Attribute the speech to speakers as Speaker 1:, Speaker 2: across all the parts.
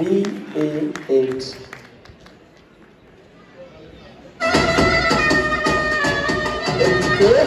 Speaker 1: BA8. क्या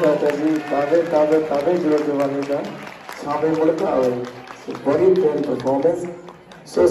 Speaker 1: बात है जी परफॉर्मेंस सो